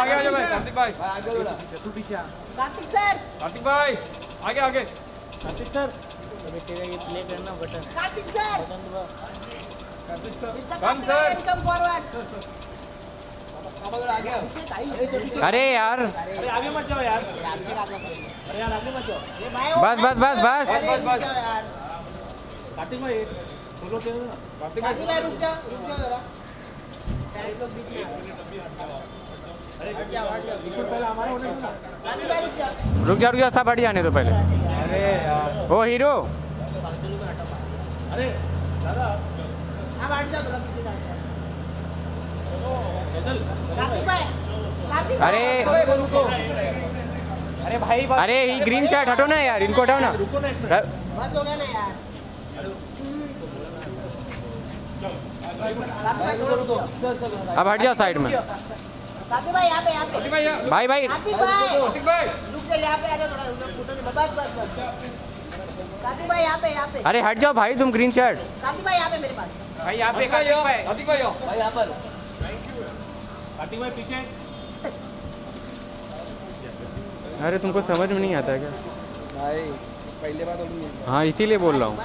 आगे आ जाओ भाई कार्तिक भाई। कार्तिक सर। कार्तिक भाई आगे आगे। कार्तिक सर। अभी तेरा ये प्ले करना बटन। कार्तिक सर। बटन दबा। कम सर। कम फॉरवर्ड अरे यार। अरे आगे मत जाओ यार। अरे यार आगे मत जाओ। बस बस बस बस। बस, बस। यार। कार्तिक भाई फॉलो करो कार्तिक भाई रुक जाओ रुक जाओ जरा। रुक जा रुक जा सब हट जाने दो पहले। अरे ओ हीरो। अरे दादा। अब हट अरे। अरे भाई अरे ये ग्रीन शर्ट हटो ना यार इनको हटाओ ना। रुको ना अब हट जाओ साइड में। भाई यहाँ पे यहाँ पे। कार्तिक भाई यहाँ- भाई भाई। कार्तिक भाई कार्तिक भाई रुक जा यहाँ पे आ जाओ थोड़ा उधर फ़ोटो में बस बस बस। कार्तिक भाई यहाँ पे यहाँ पे। अरे हट जाओ भाई तुम ग्रीन शर्ट भाई यहाँ पे मेरे पास। भाई यहाँ कार्तिक भाई यहाँ कार्तिक भाई यहाँ कार्तिक भाई पीछे। अरे तुमको समझ में नहीं आता है क्या? भाई पहले बात होगी हाँ इसीलिए बोल रहा हूँ।